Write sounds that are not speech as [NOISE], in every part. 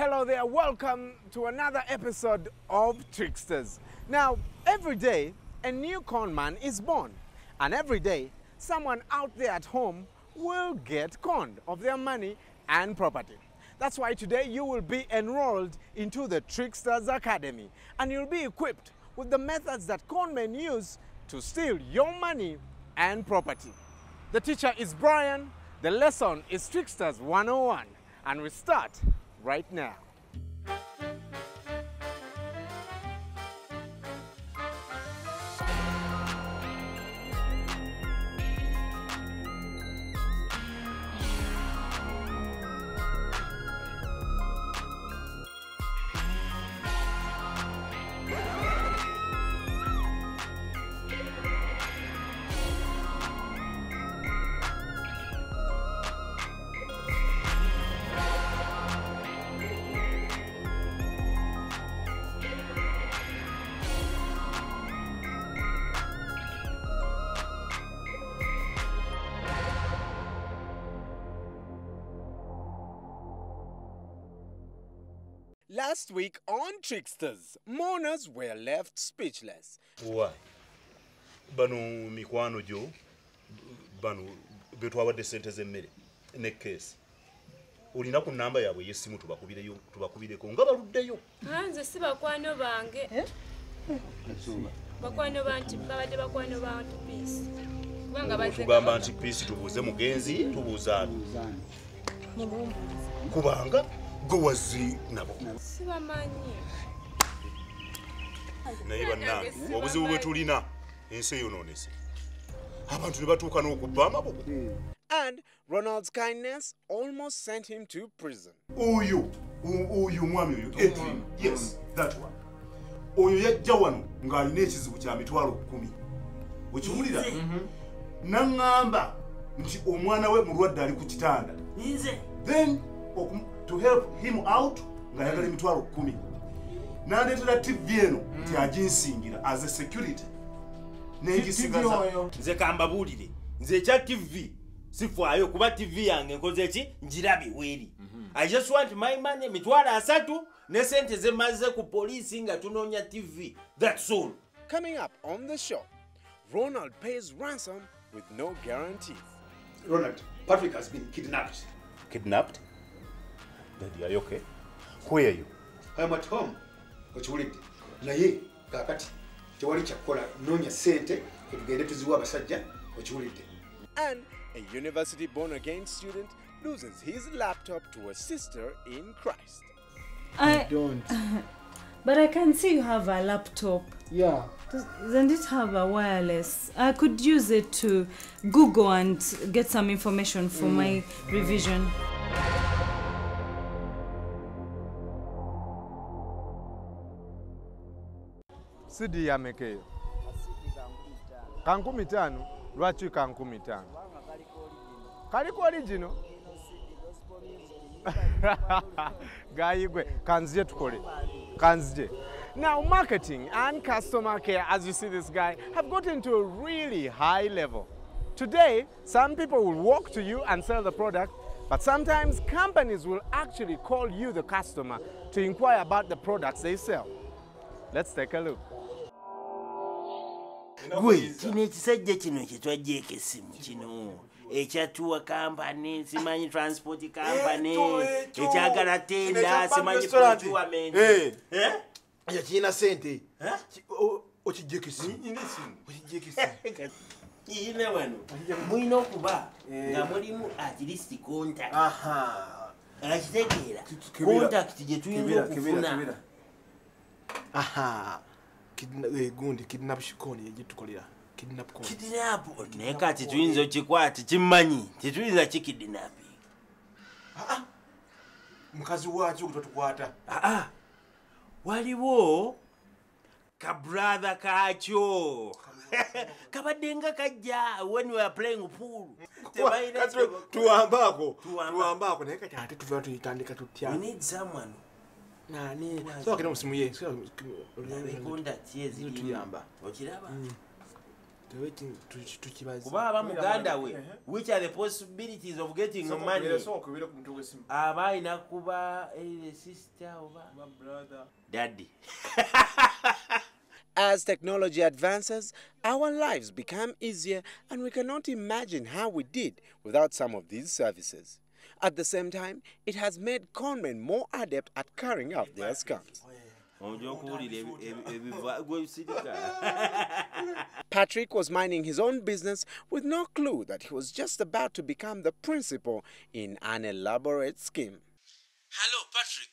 Hello there, welcome to another episode of Tricksters. Now, every day a new con man is born, and every day someone out there at home will get conned of their money and property. That's why today you will be enrolled into the Tricksters Academy and you'll be equipped with the methods that con men use to steal your money and property. The teacher is Brian, the lesson is Tricksters 101, and we start right now. Last week on Tricksters, mourners were left speechless. Why? bano mikwano gyo bano betwawadde sente z'emmere ne keesi olina ku namba yaabwe ey'essimu tubakubireyo tubakubireko nga baluddeyo. Nze si bakwano bange. Bakwano banti babadde bakwano bantu piisi bazze tugamba nti piisi tubuuze mugenzi tubuuza kubanga gwe wazzi nabo. Sibamanyi. Naye Nange bannange obuzibu bwe tulina ensi eyonoonese abantu ne batuuka n'okubba amaboko And Ronald's kindness almost sent him to prison. oyo oyo omwami oyo Adrian, yes that one. Oyo yajja wano ng'alina ekizibu kya mitwalo kkumi. Wekiwulira naŋŋamba nti omwana we mulwadde ali ku kitanda. Then to help him out ng'ayagala emitwalo kkumi n'andeetera tv eno nti aginsingira as a security. N'egisigaza nze kambabuulire nze ekya tv sifaayo kuba tv yange nkoze ki? Njirabye weeri i just want my money emitwalo asatu ne sente zemaze ku poliisi nga tunoonya tv thats all. Coming up on the show, Ronald pays ransom with no guarantees. Ronald, Patrick has been kidnapped. kidnapped daddy are you okay where are you I am at home. Okiwulidde. Naye kaakati tewali kyakukola noonya ssente tugende tuziwa abasajja okiwulidde. And a university born again student loses his laptop to a sister in Christ. I don't. [LAUGHS] but I can see you have a laptop. Yeah. Does- Doesn't it have a wireless? I could use it to Google and get some information for mm. my revision. Kankumi tano? Kaliko? [LAUGHS] Gayigwe, tukole. Now, marketing and customer care, as you see this guy, have gotten to a really high level. Today, some people will walk to you and sell the product, but sometimes companies will actually call you, the customer, to inquire about the products they sell. Let's take a look. Gwe kino ekisajja kino kyetwajjaeko essimu kino. Ekyatuwa kampany simanyi transport company ekyagala tenda simanyi procurement. Eh? ekyo kirina sente ine wano. Mulina okuba nga mulimu at least contact. Akitegeera contact gye tuyinza okufuna Eh, gundi kidnap shikoni yegitukolera kidnap koni. Kidnap oh, neka tituyinza chikwati chimanyi tituyinza chikidnap ah, ah. mukazi wacho kutotukwata ah, ah waliwo kabratha kacho [LAUGHS] kabadde nga when we are playing pool. Tuwambako tuwambako naye kati ate tutya. We need someone. Nani? Soka kena musimu ye contact ye. Zirimu. okiraba Tewe ki- tu- tukibaza kuba aba muganda we which are the possibilities of getting money? okubira ku mutwe gw'essimu aba ayina kuba eh, either sister oba daddy. [LAUGHS] As technology advances, our lives become easier and we cannot imagine how we did without some of these services. At the same time, it has made conmen more adept at carrying out their scams. Patrick was minding his own business with no clue that he was just about to become the principal in an elaborate scheme. hello patrick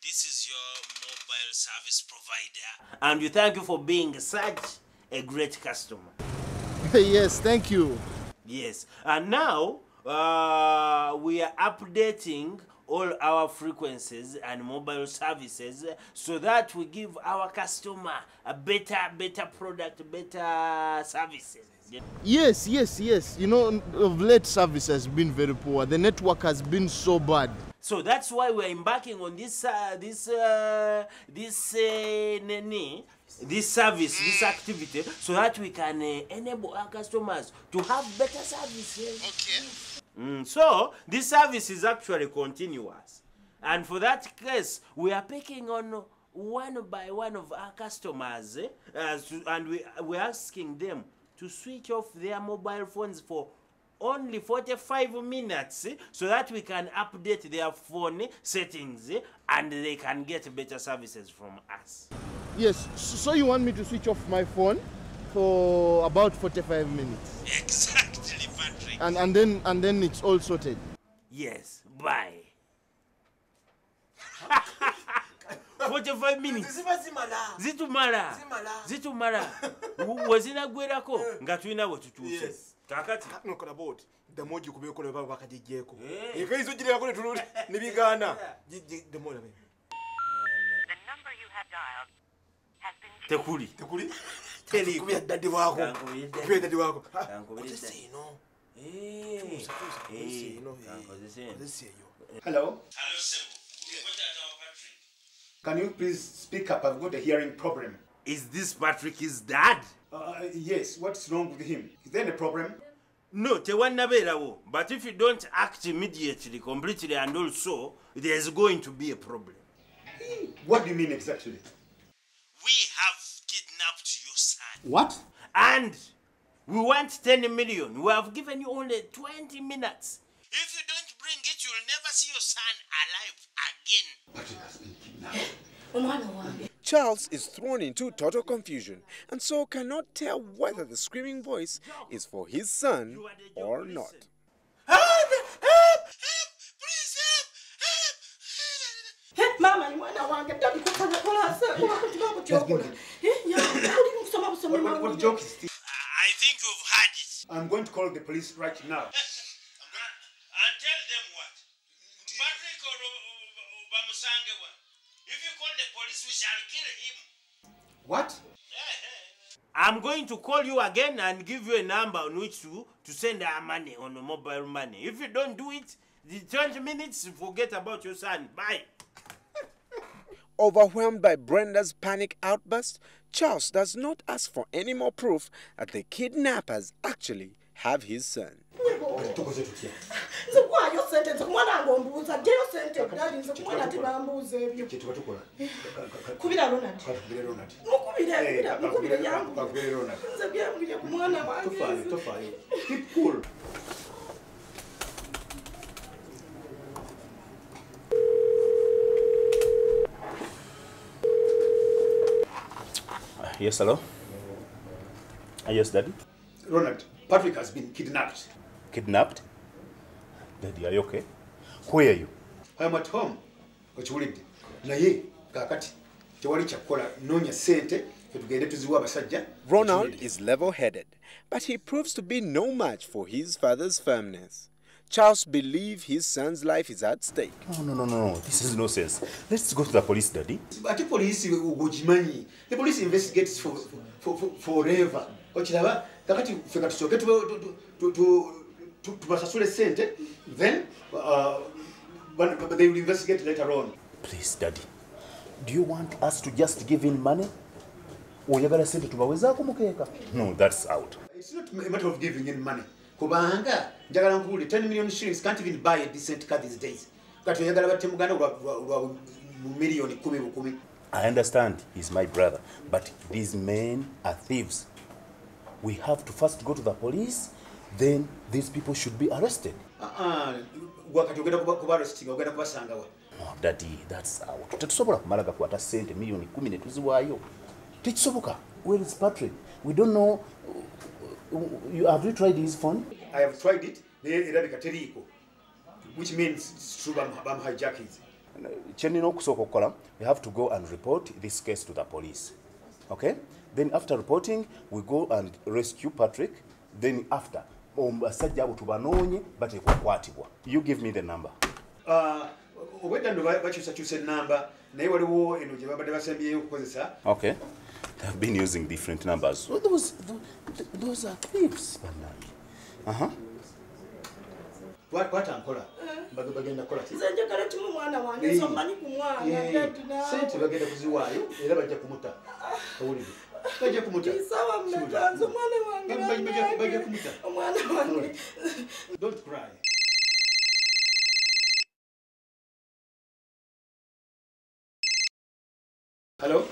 this is your mobile service provider and we thank you for being such a great customer yes, thank you. Yes, and now uh, we are updating all our frequencies and mobile services so that we give our customer a better, better product, better services. Yeah. Yes, yes, yes. You know, of late service has been very poor. The network has been so bad. So that's why we're embarking on this, uh, this, uh, this, uh, nene, this service, this activity, so that we can uh, enable our customers to have better services. Okay. Mm, so this service is actually continuous, and for that case, we are picking on one by one of our customers, eh, as to- and we we're asking them to switch off their mobile phones for only 45 minutes eh, so that we can update their phone settings eh, and they can get better services from us. Yes, so you want me to switch off my phone for about 45 minutes. Exactly, Patrick. And, and, then, and then it's all sorted. Yes, bye. [LAUGHS] 45 minutes. Zitumala. Zitumala. [LAUGHS] Wezinagwerako nga tulina bwe tutuuse. Kakati. Nokolabot damu gikubeeko lwe baba bakagijjeeko ekaizo girerako ne bigaana damu olabe tekuli tekuli tekuli kubira daddi waako kubira daddi waako otesiino kozesa ddadde. eno Tuusa, tuusa, kozesa eno, eh. kankozesa eno. kozesa eyo Hello? Hello, Sebo. What are Patrick? Can you please speak up? I've got a hearing problem. Is this Patrick's dad? Uh, yes, what's wrong with him? Is there any problem? No, tewannabeerawo. But if you don't act immediately, completely, and also, there's going to be a problem. What do you mean exactly? We have kidnapped your son. What? And we want 10 million. We have given you only 20 minutes. If you don't bring it, you'll never see your son alive again. Patrick has been kidnapped. Charles is thrown into total confusion and so cannot tell whether the screaming voice is for his son You are the job. or not. Help! Help! Help! Please help! Help! maama ni mwana wange ddali kukolakolaakutibako kyokola uli kusoma busomi What, what, what joke is this? I think you've heard it. I'm going to call the police right now. [LAUGHS] And tell them what? Patrick or Bamusange. If you call the police, we shall kill him. What? Eh, eh, eh. I'm going to call you again and give you a number on which to, to send our money on the mobile money. If you don't do it, the 20 minutes, forget about your son. Bye. Overwhelmed by Brenda's panic outburst, Charles does not ask for any more proof that the kidnappers actually have his son. tukoze tutya nze kuwayo sente nze kumwana wange ombuuza gyeyo sente dali nze kumwana ati ebyo. Kubira ronald. Mukubire mukubire yangu. Nze byembulye ku mwana wange Yes, hello? Uh, yes, Daddy? ronald patrick has been kidnapped Kidnapped? Daddy, are you okay? Where are you? i am at home okiwulidde naye kaakati tewali kyakukola noonya sente fetugende tuziwa abasajja Ronald is level headed, but he proves to be no match for his father's firmness. Charles believes his son's life is at stake. No, no, no, no, no. This is no sense. Let's go to the police, Daddy. ate poliisi ogimanyi the police investigates for, for, for, forever okiraba kakati tu- tu- tu- tubasasule sente then uh, but- but they will investigate later on Please, Daddy. Do you want us to just give in money? oyagala sente tubawezaako mukeeka no thats out It's not a matter of giving in money. Kubanga njagala nkubule 10 million shillings can't even buy a decent car these days. Kati oyagala batte muganda lwa million 10 bukumi. i understand he's my brother but these men are thieves. We have to first go to the police then these people should be arrested. Ah ah wakati ogenda kuba kuba arresting ogenda kubasanga wa. no daddy thats out tetusobola kumala gakwata sente miliyoni kumi netuziwaayo tekisoboka. Where is patrick? We don't know you, have you tried his phone? I have tried it. Naye erabika teriiko. Which means it's true bam bam hijackings. kyenina okusooka okukola we have to go and report this case to the police. Okay? Then after reporting we go and rescue patrick. Then after basajja abo tubanoonye bateekwa okukwatibwa you give me the number. Ah obwedda ndo bakyusakyusa ennamba. Naye waliwo eno gye babadde basembyeyo okukozesa okay have been using different numbers. Well, those, those, those are thieves uh-huh. What nkola Bag- bagenda kukola ki? nze njagala kimu mwana wange nsomanyi ku mwana sente bagenda kuziwaayo era bajja kumuta. Owulire bajja kumuta. Isawa mmeka nze wange Bajja- bajja- bajja kumuta. Omwana wange. Don't cry. Hello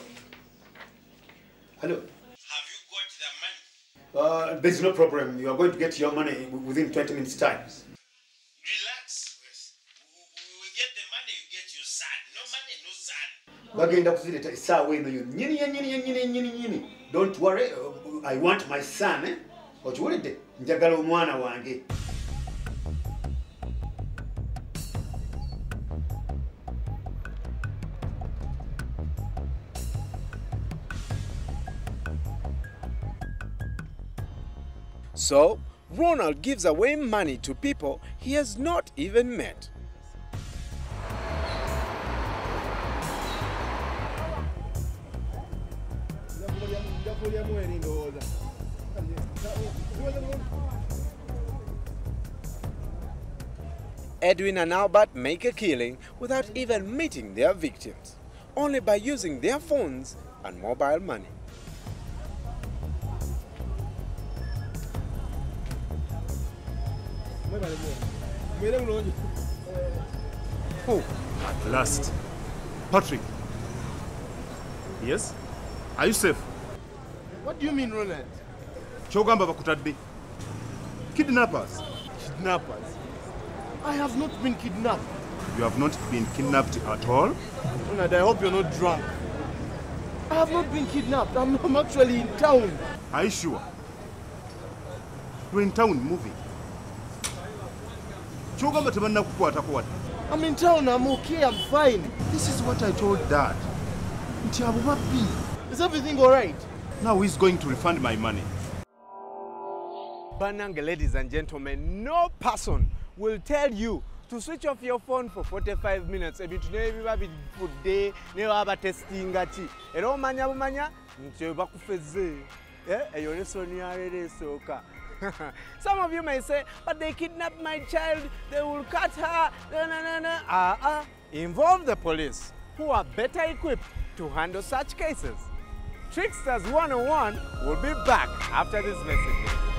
hello Have you got the money? uh, there's no problem you are going to get your money within 20 minutes time Relax. We get the money, you get your son. No money, no son. bagenda kuzireeta essaawa eno yonnyini yennyini yennyini yennyini yennyini don't worry uh, i want my son eh? okiwulidde njagala omwana wange So, Ronald gives away money to people he has not even met. Edwin and Albert make a killing without even meeting their victims, only by using their phones and mobile money. Oh, at last. Patrick. Yes? Are you safe? What do you mean, Ronald? kyogamba bakutadde kidnappers Kidnappers? I have not been kidnapped. you have not been kidnapped at all Ronald, I hope you're not drunk. I have not been kidnapped. I'm, I'm actually in town. are you sure you're in town moving kyogamba tebannakukwatako wadde I'm in town. I'm okay. I'm fine. this is what i told dad nti abo babbi Is everything all right? now he's going to refund my money Banange, ladies and gentlemen, no person will tell you to switch off your phone for 45 minutes ebintu naye biba bifudde naye baba batestinga ki era omanya bumanya nti bakufezze Eh, eyo lesoni yaleero esooka [LAUGHS] some of you may say but they kidnapped my child they will cut her na, na, na, na. Ah, ah. involve the police who are better equipped to handle such cases tricksters 101 will be back after this message